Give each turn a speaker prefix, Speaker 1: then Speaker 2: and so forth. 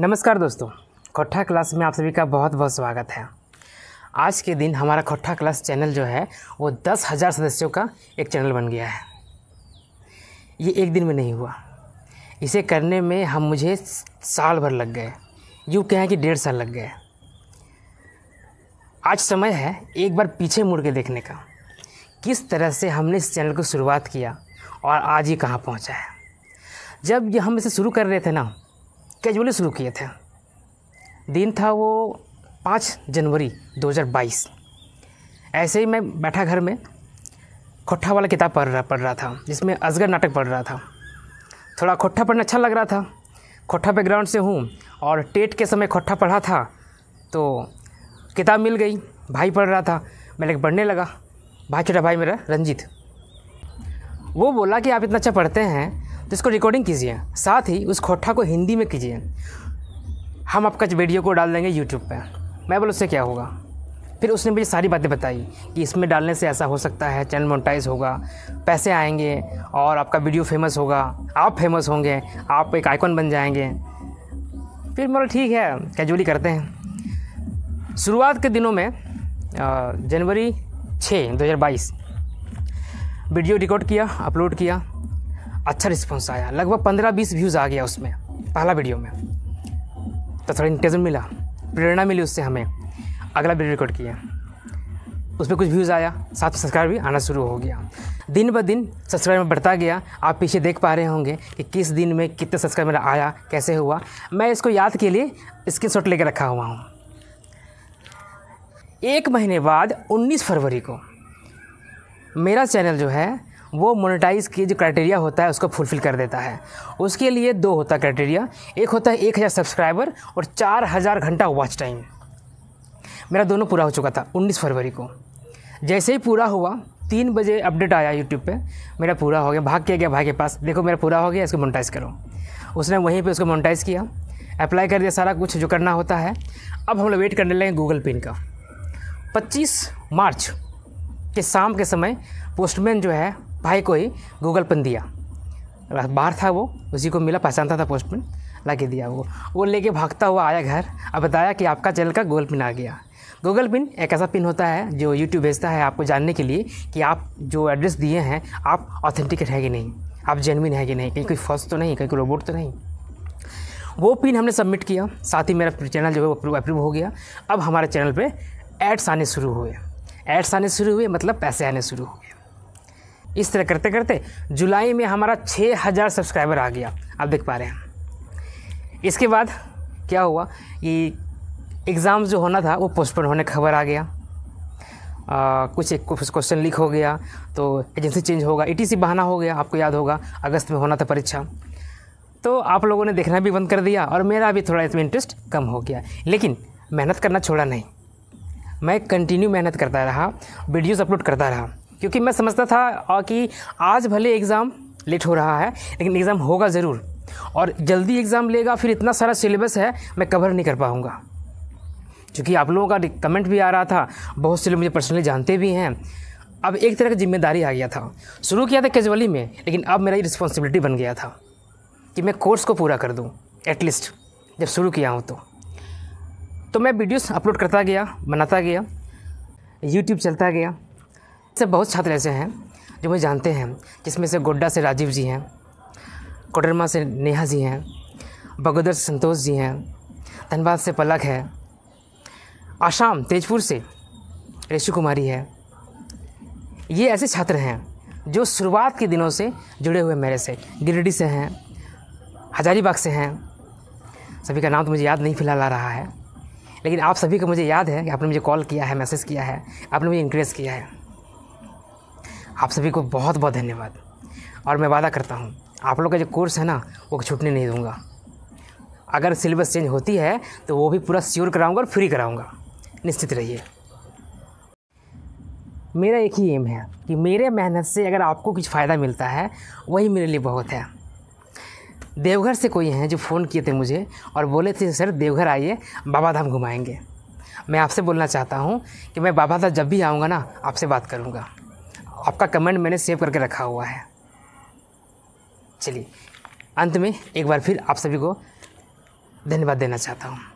Speaker 1: नमस्कार दोस्तों खोट्ठा क्लास में आप सभी का बहुत बहुत स्वागत है। आज के दिन हमारा खोट्ठा क्लास चैनल जो है, वो दस हज़ार सदस्यों का एक चैनल बन गया है। ये एक दिन में नहीं हुआ। इसे करने में हम मुझे साल भर लग गए। यूँ कहें कि डेढ़ साल लग गए। आज समय है एक बार पीछे मुड़ के देखने का। किस तरह से हमने इस चैनल को शुरुआत किया और आज ये कहाँ पहुँचा है। जब ये हम इसे शुरू कर रहे थे ना कैजुअली शुरू किए थे। दिन था वो पाँच जनवरी 2022 ऐसे ही मैं बैठा घर में, खोट्ठा वाला किताब पढ़ रहा पढ़ रहा था, जिसमें असगर नाटक पढ़ रहा था। थोड़ा खोट्ठा पढ़ना अच्छा लग रहा था। खोट्ठा बैकग्राउंड से हूँ और टेट के समय खोट्ठा पढ़ा था तो किताब मिल गई, भाई पढ़ रहा था, मैं लेकर पढ़ने लगा। भाई छोटा भाई मेरा, रंजीत। वो बोला कि आप इतना अच्छा पढ़ते हैं तो इसको रिकॉर्डिंग कीजिए। साथ ही उस खोट्ठा को हिंदी में कीजिए। हम आपका वीडियो को डाल देंगे यूट्यूब पर मैं बोला, उससे क्या होगा? फिर उसने मुझे सारी बातें बताई कि इसमें डालने से ऐसा हो सकता है चैनल मोनेटाइज होगा, पैसे आएँगे और आपका वीडियो फ़ेमस होगा। आप फ़ेमस होंगे, आप एक आइकॉन बन जाएँगे। फिर बोला, ठीक है कैजुअली करते हैं। शुरुआत के दिनों में जनवरी छः दो वीडियो रिकॉर्ड किया अपलोड किया। अच्छा रिस्पॉन्स आया। लगभग पंद्रह बीस व्यूज़ आ गया उसमें, पहला वीडियो में। तो थोड़ा इंकरेजमेंट मिला। प्रेरणा मिली उससे हमें। अगला वीडियो रिकॉर्ड किया। उस पर कुछ व्यूज़ आया साथ में सब्सक्राइब भी आना शुरू हो गया। दिन ब दिन सब्सक्राइबर बढ़ता गया। आप पीछे देख पा रहे होंगे कि किस दिन में कितने सब्सक्राइबर आया, कैसे हुआ। मैं इसको याद के लिए स्क्रीन शॉट लेकर रखा हुआ हूँ। एक महीने बाद 19 फरवरी को मेरा चैनल जो है वो मोनेटाइज की जो क्राइटेरिया होता है, उसको फुलफ़िल कर देता है। उसके लिए दो होता है क्राइटेरिया एक होता है एक हज़ार सब्सक्राइबर और चार हज़ार घंटा वॉच टाइम मेरा दोनों पूरा हो चुका था 19 फरवरी को। जैसे ही पूरा हुआ, तीन बजे अपडेट आया यूट्यूब पे। मेरा पूरा हो गया, भाग के गया भाई के पास। देखो, मेरा पूरा हो गया, इसको मोनेटाइज करो। उसने वहीं पे उसको मोनेटाइज किया। अप्लाई कर दिया सारा कुछ जो करना होता है। अब हम लोग वेट करने लगे गूगल पिन का। 25 मार्च के शाम के समय पोस्टमैन जो है भाई को ही गूगल पिन दिया। बाहर था वो, उसी को मिला, पहचानता था पोस्टमैन ला के दिया वो। वो लेके भागता हुआ आया घर, अब बताया कि आपका चैनल का गूगल पिन आ गया। गूगल पिन एक ऐसा पिन होता है, जो यूट्यूब भेजता है आपको जानने के लिए कि आप जो एड्रेस दिए हैं, आप ऑथेंटिकेट है कि नहीं। आप जेनविन है कि नहीं, कहीं कोई फॉल्स तो नहीं, कहीं कोई रोबोट तो नहीं। वो पिन हमने सबमिट किया, साथ ही मेरा चैनल जो है वो अप्रूव हो गया। अब हमारे चैनल पर एड्स आने शुरू हुए। एड्स आने शुरू हुए मतलब पैसे आने शुरू हो गए इस तरह करते करते जुलाई में हमारा छः हज़ार सब्सक्राइबर आ गया। आप देख पा रहे हैं। इसके बाद क्या हुआ? कि एग्ज़ाम जो होना था वो पोस्टपोन होने का खबर आ गया। आ, कुछ एक क्वेश्चन लीक हो गया तो एजेंसी चेंज होगा। ई बहाना हो गया आपको याद होगा अगस्त में होना था परीक्षा। तो आप लोगों ने देखना भी बंद कर दिया और मेरा भी थोड़ा इसमें इंटरेस्ट कम हो गया। लेकिन मेहनत करना छोड़ा नहीं। मैं कंटिन्यू मेहनत करता रहा वीडियोस अपलोड करता रहा। क्योंकि मैं समझता था कि आज भले एग्ज़ाम लेट हो रहा है, लेकिन एग्ज़ाम होगा ज़रूर। और जल्दी एग्ज़ाम लेगा, फिर इतना सारा सिलेबस है, मैं कवर नहीं कर पाऊँगा। क्योंकि आप लोगों का कमेंट भी आ रहा था, बहुत से लोग मुझे पर्सनली जानते भी हैं। अब एक तरह की ज़िम्मेदारी आ गया था। शुरू किया था कैजुअली में, लेकिन अब मेरा ये रिस्पॉन्सिबिलिटी बन गया था, कि मैं कोर्स को पूरा कर दूँ एटलीस्ट जब शुरू किया हूँ तो। तो मैं वीडियोस अपलोड करता गया, बनाता गया यूट्यूब चलता गया ऐसे बहुत छात्र ऐसे हैं, जो मुझे जानते हैं, जिसमें से गोड्डा से राजीव जी हैं, कोडरमा से नेहा जी हैं, बगोदर से संतोष जी हैं, धनबाद से पलक है, आसाम, तेजपुर से रेशु कुमारी है। ये ऐसे छात्र हैं, जो शुरुआत के दिनों से जुड़े हुए मेरे से, गिरिडीह से हैं, हजारीबाग से हैं। सभी का नाम तो मुझे याद नहीं फ़िलहाल आ रहा है, लेकिन आप सभी को मुझे याद है कि आपने मुझे कॉल किया है, मैसेज किया है, आपने मुझे इंकरेज किया है। आप सभी को बहुत बहुत धन्यवाद। और मैं वादा करता हूँ, आप लोग का जो कोर्स है ना, वो छूटने नहीं दूँगा। अगर सिलेबस चेंज होती है तो वो भी पूरा श्योर कराऊँगा और फ्री कराऊँगा। निश्चित रहिए। मेरा एक ही एम है कि मेरे मेहनत से अगर आपको कुछ फ़ायदा मिलता है, वही मेरे लिए बहुत है। देवघर से कोई हैं जो फ़ोन किए थे मुझे और बोले थे, सर, देवघर आइए बाबा धाम घुमाएँगे। मैं आपसे बोलना चाहता हूँ कि मैं बाबा धाम जब भी आऊँगा ना, आपसे बात करूँगा। आपका कमेंट मैंने सेव करके रखा हुआ है। चलिए, अंत में एक बार फिर आप सभी को धन्यवाद देना चाहता हूँ।